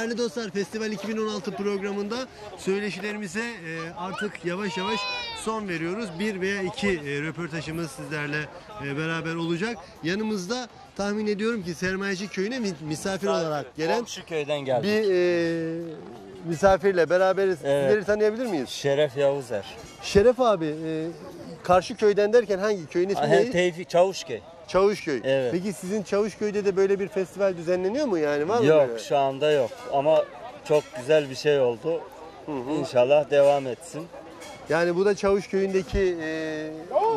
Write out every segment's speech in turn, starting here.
değerli dostlar Festival 2016 programında söyleşilerimize e, artık yavaş yavaş son veriyoruz. Bir veya iki e, röportajımız sizlerle e, beraber olacak. Yanımızda tahmin ediyorum ki Sermayeci Köyü'ne mi- misafir olarak gelen Komşu köyden geldik. bir e, misafirle beraberiz. Evet. Sizleri tanıyabilir miyiz? Şeref Yavuzer. Şeref abi e, karşı köyden derken hangi köyün ismi Hem neydi? Tevfik Çavuşköy. Çavuşköy. Evet. Peki sizin Çavuşköy'de de böyle bir festival düzenleniyor mu yani? Var mı Yok böyle? şu anda yok ama çok güzel bir şey oldu. İnşallah devam etsin. Yani bu da Çavuşköy'ündeki e,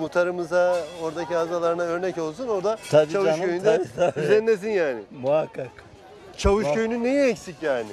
muhtarımıza, oradaki azalarına örnek olsun. Orada Tabii canım, Çavuşköy'ünde tabii, tabii. düzenlesin yani. Muhakkak. Çavuşköy'ünün neyi eksik yani?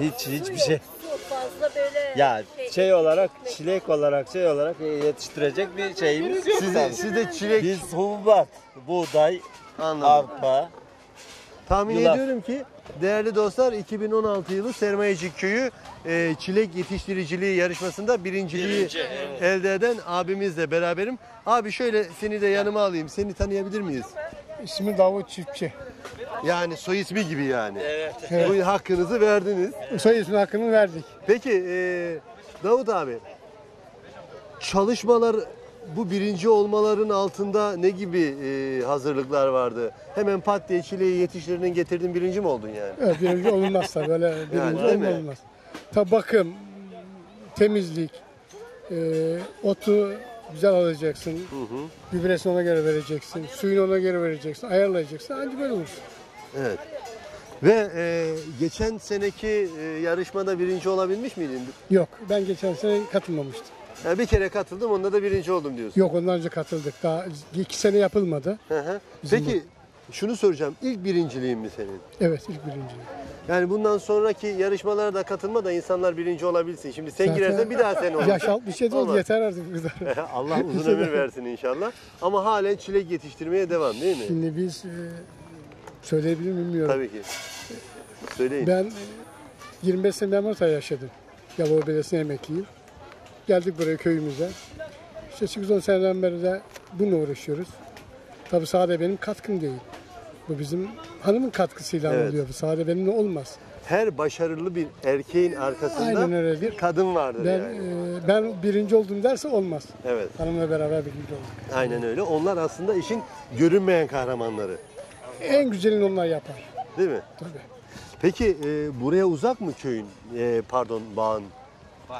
Hiç hiçbir şey. Çok fazla böyle Ya şey olarak çilek olarak şey olarak yetiştirecek bir şeyimiz yok. Siz, tabii. siz de çilek Biz hububat, buğday, anladım. arpa, Tahmin yulaf. ediyorum ki değerli dostlar 2016 yılı Sermayecik Köyü e, çilek yetiştiriciliği yarışmasında birinciliği elde eden abimizle beraberim. Abi şöyle seni de yanıma alayım. Seni tanıyabilir miyiz? İsmi Davut Çiftçi. Yani soy ismi gibi yani. Evet. Bu hakkınızı verdiniz. Soy ismi hakkını verdik. Peki e, Davut abi çalışmalar bu birinci olmaların altında ne gibi e, hazırlıklar vardı? Hemen pat diye çileği yetiştirdin getirdin birinci mi oldun yani? Evet, birinci olunmaz tabii böyle birinci değil mi? olmaz. Tabii bakım, temizlik, e, otu güzel alacaksın. Gübresini ona göre vereceksin. Suyunu ona göre vereceksin. Ayarlayacaksın. Ancak böyle olur. Evet. Ve e, geçen seneki e, yarışmada birinci olabilmiş miydin? Yok ben geçen sene katılmamıştım. Yani bir kere katıldım onda da birinci oldum diyorsun. Yok ondan önce katıldık. Daha iki sene yapılmadı. Hı hı. Bizim Peki şunu soracağım. İlk birinciliğin mi senin? Evet ilk birinci. Yani bundan sonraki yarışmalara da katılma da insanlar birinci olabilsin. Şimdi sen Zaten girersen bir daha sen olursun. Yaş 67 oldu Olmaz. yeter artık bu kadar. Allah uzun ömür versin inşallah. Ama halen çilek yetiştirmeye devam değil mi? Şimdi biz e, söyleyebilir miyim bilmiyorum. Tabii ki. Söyleyin. Ben e, 25 sene Mart'a yaşadım. Yalova Belediyesi'ne emekliyim. Geldik buraya köyümüze. İşte 8-10 seneden beri de bununla uğraşıyoruz. Tabii sadece benim katkım değil. Bu bizim hanımın katkısıyla Evet. oluyor. Bu sadece benimle olmaz. Her başarılı bir erkeğin arkasında bir kadın vardır Ben yani. e, ben birinci oldum derse olmaz. Evet. Hanımla beraber birinci olduk. Aynen öyle. Onlar aslında işin görünmeyen kahramanları. En güzelini onlar yapar. Değil mi? Tabii. Peki e, buraya uzak mı köyün? E, pardon bağın,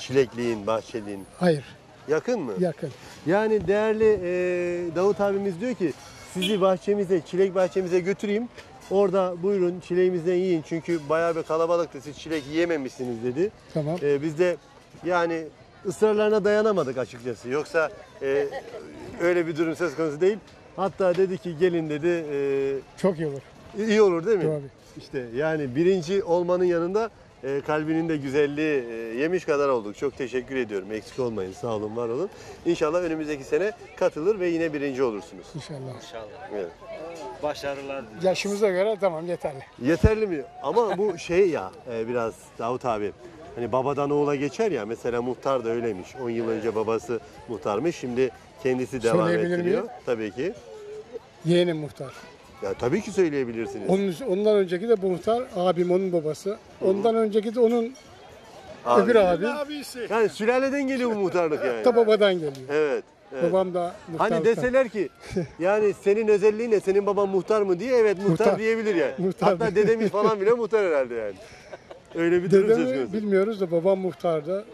çilekliğin, bahçeliğin. Hayır, Yakın mı? yakın. Yani değerli e, Davut abimiz diyor ki sizi bahçemize, çilek bahçemize götüreyim. Orada buyurun çileğimizden yiyin. Çünkü bayağı bir kalabalıktı. Siz çilek yiyememişsiniz dedi. Tamam. E, biz de yani ısrarlarına dayanamadık açıkçası. Yoksa e, öyle bir durum söz konusu değil. Hatta dedi ki gelin dedi Çok iyi olur. e, iyi olur değil mi? Tabii. İşte yani birinci olmanın yanında e, kalbinin de güzelliği e, yemiş kadar olduk. Çok teşekkür ediyorum. Eksik olmayın. Sağ olun, var olun. İnşallah önümüzdeki sene katılır ve yine birinci olursunuz. İnşallah. İnşallah. Evet. Başarılar diliyorum. Yaşımıza göre tamam yeterli. Yeterli mi? Ama bu şey ya e, biraz Davut abi. Hani babadan oğula geçer ya. Mesela muhtar da öyleymiş. 10 yıl önce babası muhtarmış. Şimdi kendisi devam Söyleyebilir ettiriyor. miyim? Tabii ki. Yeğenim muhtar. Ya tabii ki söyleyebilirsiniz. Onun, ondan önceki de bu muhtar, abim onun babası. Ondan önceki de onun Abi. öbür abi. Yani sülaleden geliyor bu muhtarlık yani. Da babadan geliyor. Evet. evet. Babam da muhtar. Hani deseler ki yani senin özelliğin ne? Senin baban muhtar mı diye evet muhtar, Muhtar. diyebilir yani. Muhtar. Hatta dedemiz falan bile muhtar herhalde yani. Öyle bir durum söz Dedemi konusu. bilmiyoruz da babam muhtardı.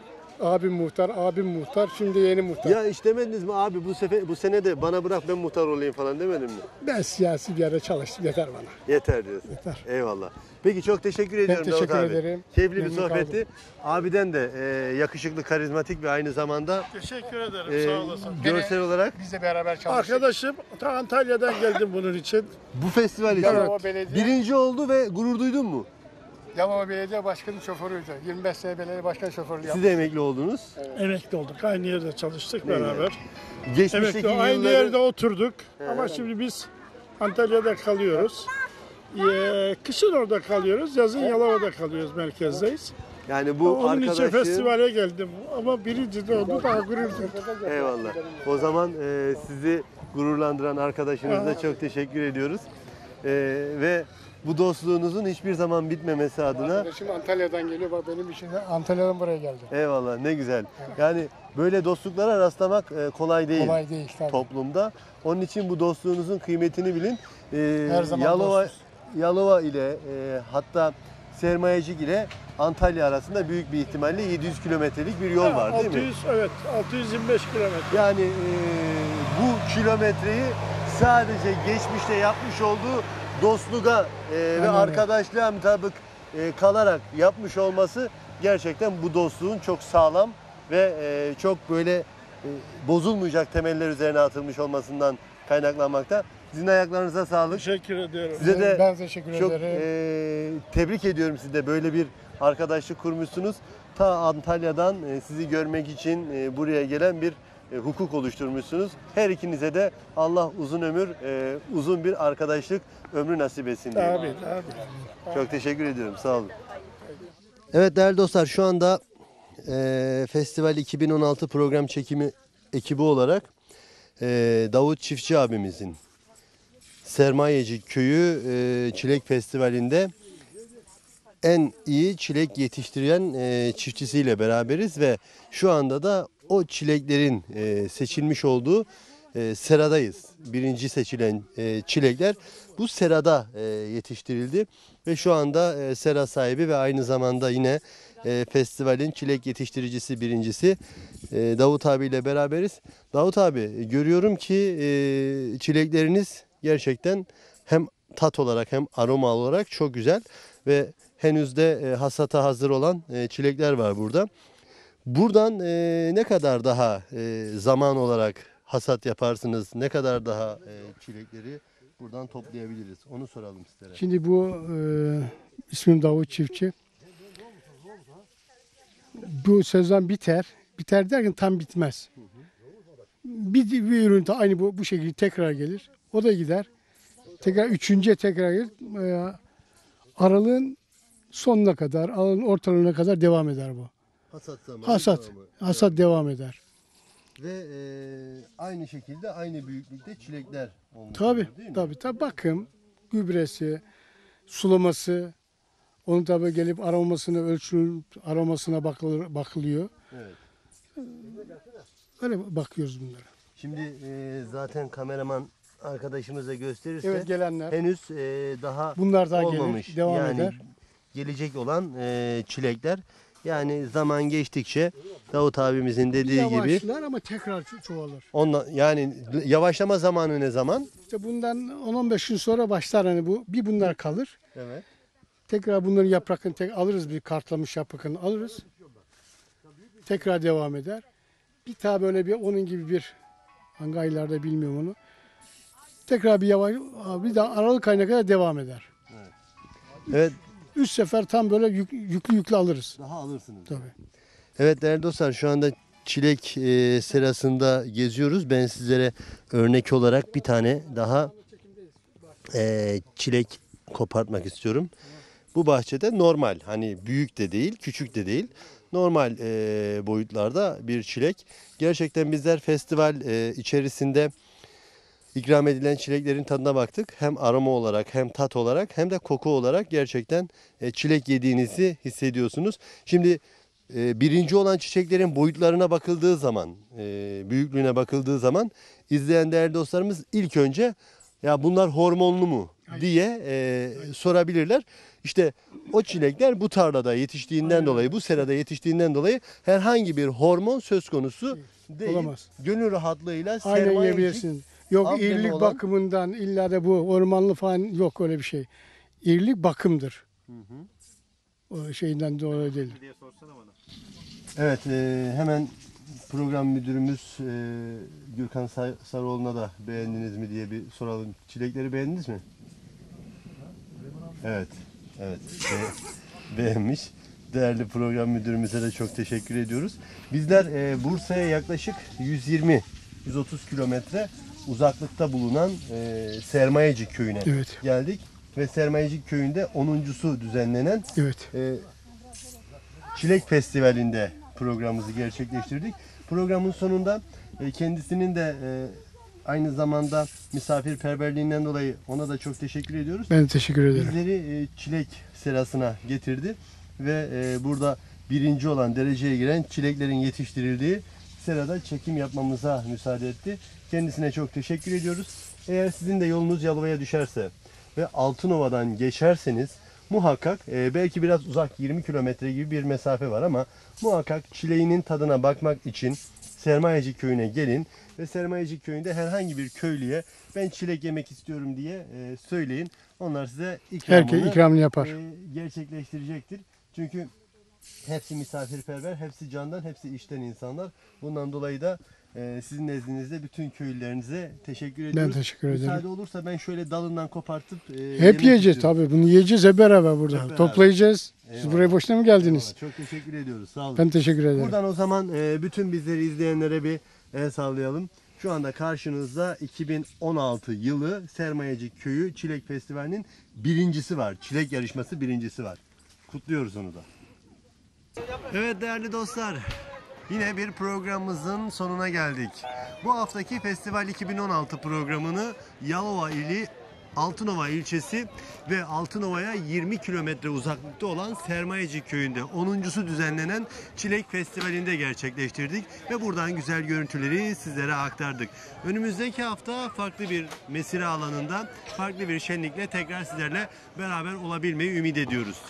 Abim muhtar, abim muhtar, şimdi yeni muhtar. Ya hiç demediniz mi abi bu sefer bu sene de bana bırak ben muhtar olayım falan demedin mi? Ben siyasi bir yerde çalıştım yeter bana. Yeter diyorsun. Yeter. Eyvallah. Peki çok teşekkür ediyorum teşekkür Davut abi. ederim. Keyifli bir Memnun sohbetti. kaldım. Abiden de e, yakışıklı, karizmatik ve aynı zamanda Teşekkür ederim e, sağ olasın. görsel olarak Biz de beraber çalıştık. Arkadaşım ta Antalya'dan geldim bunun için. bu festival için Yalova Belediye, birinci oldu ve gurur duydun mu? Yalova Belediye Başkanı şoförüydü. 25 sene belediye başkan şoförlüğü Siz yaptı. de emekli oldunuz. Emekli olduk. Aynı yerde çalıştık Ne beraber. Geçmişteki Emekli aynı yılları- yerde oturduk. Ama şimdi biz Antalya'da kalıyoruz. Ee, kışın orada kalıyoruz, yazın Yalova'da kalıyoruz, merkezdeyiz. Yani bu Onun için arkadaşın festivale geldim. Ama birinci de oldu, daha gurur duydum. eyvallah. O zaman e, sizi gururlandıran arkadaşınıza çok teşekkür ediyoruz. E, ve bu dostluğunuzun hiçbir zaman bitmemesi adına Arkadaşım Antalya'dan geliyor. Bak benim için de Antalya'dan buraya geldi. eyvallah ne güzel. Yani böyle dostluklara rastlamak e, kolay değil. Kolay değil tabii. toplumda. Onun için bu dostluğunuzun kıymetini bilin. Ee, Her zaman Yalova, dostuz. Yalova ile e, hatta Sermayecik ile Antalya arasında büyük bir ihtimalle 700 kilometrelik bir yol var değil 600, mi? evet 625 kilometre. Yani e, bu kilometreyi sadece geçmişte yapmış olduğu dostluğa e, ve arkadaşlığa mutabık e, kalarak yapmış olması gerçekten bu dostluğun çok sağlam ve e, çok böyle e, bozulmayacak temeller üzerine atılmış olmasından kaynaklanmakta. Sizin ayaklarınıza sağlık. Teşekkür ediyorum. Size de ben teşekkür çok ederim. e, tebrik ediyorum sizi de böyle bir arkadaşlık kurmuşsunuz. Ta Antalya'dan e, sizi görmek için e, buraya gelen bir e, hukuk oluşturmuşsunuz. Her ikinize de Allah uzun ömür, e, uzun bir arkadaşlık ömrü nasip etsin diye. Abi, abi. Çok teşekkür ediyorum. Sağ olun. Evet değerli dostlar şu anda e, Festival 2016 program çekimi ekibi olarak e, Davut Çiftçi abimizin Sermayeci Köyü e, Çilek Festivali'nde en iyi çilek yetiştiren e, çiftçisiyle beraberiz ve şu anda da o çileklerin e, seçilmiş olduğu e, seradayız. Birinci seçilen e, çilekler bu serada e, yetiştirildi ve şu anda e, sera sahibi ve aynı zamanda yine e, festivalin çilek yetiştiricisi birincisi e, Davut abiyle beraberiz. Davut abi görüyorum ki e, çilekleriniz gerçekten hem tat olarak hem aroma olarak çok güzel ve henüz de e, hasata hazır olan e, çilekler var burada. Buradan e, ne kadar daha e, zaman olarak hasat yaparsınız? Ne kadar daha e, çilekleri buradan toplayabiliriz? Onu soralım sizlere. Şimdi bu e, ismim Davut Çiftçi. Bu sezon biter. Biter derken tam bitmez. Bir, bir ürün de aynı bu, bu şekilde tekrar gelir. O da gider. Tekrar üçüncüye tekrar gelir. E, aralığın sonuna kadar, aralığın ortalığına kadar devam eder bu. Hasat zamanı. Hasat. devamı. Hasat devam eder. Ve e, aynı şekilde aynı büyüklükte çilekler olmuş. Tabii, oluyor, değil mi? tabii, tabii. Bakım, gübresi, sulaması, onun tabii gelip aromasını ölçülüp aromasına bakılır, bakılıyor. Evet. Öyle bakıyoruz bunlara. Şimdi e, zaten kameraman arkadaşımız da gösterirse Evet gelenler. henüz e, daha Bunlar daha olmamış. gelir, devam yani eder. gelecek olan e, çilekler. Yani zaman geçtikçe Davut abimizin dediği gibi Yavaşlar ama tekrar ço- çoğalır. onla, yani yavaşlama zamanı ne zaman? İşte bundan 10-15 gün sonra başlar hani bu. Bir bunlar kalır. Evet. Tekrar bunların yaprakını tek alırız bir kartlamış yaprakını alırız. Tekrar devam eder. Bir daha böyle bir onun gibi bir hangi aylarda bilmiyorum onu. Tekrar bir yavaş bir daha Aralık ayına kadar devam eder. Evet, Üç sefer tam böyle yük- yüklü yüklü alırız. daha alırsınız. Tabii. Evet değerli dostlar şu anda çilek e, serasında geziyoruz. Ben sizlere örnek olarak bir tane daha e, çilek kopartmak istiyorum. Bu bahçede normal hani büyük de değil küçük de değil normal e, boyutlarda bir çilek. Gerçekten bizler festival e, içerisinde ikram edilen çileklerin tadına baktık. Hem aroma olarak hem tat olarak hem de koku olarak gerçekten e, çilek yediğinizi hissediyorsunuz. Şimdi e, birinci olan çiçeklerin boyutlarına bakıldığı zaman, e, büyüklüğüne bakıldığı zaman izleyen değerli dostlarımız ilk önce ya bunlar hormonlu mu diye e, sorabilirler. İşte o çilekler bu tarlada yetiştiğinden dolayı, bu serada yetiştiğinden dolayı herhangi bir hormon söz konusu değil. Olamaz. Gönül rahatlığıyla Aynen sermayecik yiyebilirsin. Yok Aferin irilik olan- bakımından illa da bu ormanlı falan yok öyle bir şey. İrilik bakımdır. O şeyinden dolayı değil. Evet, e, hemen program müdürümüz e, Gürkan Say- Sarıoğlu'na da beğendiniz mi diye bir soralım. Çilekleri beğendiniz mi? Evet, evet. Be- beğenmiş. Değerli program müdürümüze de çok teşekkür ediyoruz. Bizler e, Bursa'ya yaklaşık 120-130 kilometre uzaklıkta bulunan e, Sermayecik köyüne Evet. geldik. Ve Sermayecik köyünde 10.sü düzenlenen Evet. e, Çilek Festivali'nde programımızı gerçekleştirdik. Programın sonunda e, kendisinin de e, aynı zamanda misafirperverliğinden dolayı ona da çok teşekkür ediyoruz. Ben teşekkür ederim. Bizleri e, çilek serasına getirdi ve e, burada birinci olan dereceye giren çileklerin yetiştirildiği serada çekim yapmamıza müsaade etti. Kendisine çok teşekkür ediyoruz. Eğer sizin de yolunuz Yalova'ya düşerse ve Altınova'dan geçerseniz muhakkak e, belki biraz uzak 20 kilometre gibi bir mesafe var ama muhakkak çileğinin tadına bakmak için Sermayecik köyüne gelin ve Sermayecik köyünde herhangi bir köylüye ben çilek yemek istiyorum diye e, söyleyin. Onlar size ikramını Herkes ikramını yapar. e, gerçekleştirecektir. Çünkü hepsi misafirperver, hepsi candan, hepsi işten insanlar. Bundan dolayı da e, sizin nezdinizde bütün köylülerinize teşekkür ediyoruz. teşekkür ederim. Müsaade olursa ben şöyle dalından kopartıp e, Hep yemek yiyeceğiz istiyorum. tabii. Bunu yiyeceğiz hep beraber burada. Beraber. Toplayacağız. Siz Eyvallah. buraya boşuna mı geldiniz? Eyvallah, Çok teşekkür ediyoruz. Sağ olun. Ben teşekkür ederim. Buradan o zaman e, bütün bizleri izleyenlere bir el sallayalım. Şu anda karşınızda 2016 yılı Sermayecik Köyü Çilek Festivali'nin birincisi var. Çilek yarışması birincisi var. Kutluyoruz onu da. Evet değerli dostlar. Yine bir programımızın sonuna geldik. Bu haftaki Festival 2016 programını Yalova ili Altınova ilçesi ve Altınova'ya 20 kilometre uzaklıkta olan Sermayecik köyünde 10.sü düzenlenen Çilek Festivali'nde gerçekleştirdik ve buradan güzel görüntüleri sizlere aktardık. Önümüzdeki hafta farklı bir mesire alanında farklı bir şenlikle tekrar sizlerle beraber olabilmeyi ümit ediyoruz.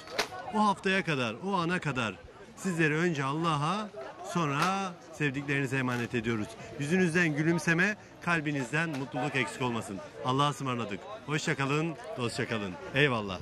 O haftaya kadar, o ana kadar sizleri önce Allah'a sonra sevdiklerinize emanet ediyoruz. Yüzünüzden gülümseme, kalbinizden mutluluk eksik olmasın. Allah'a ısmarladık. Hoşçakalın, dostça kalın. Eyvallah.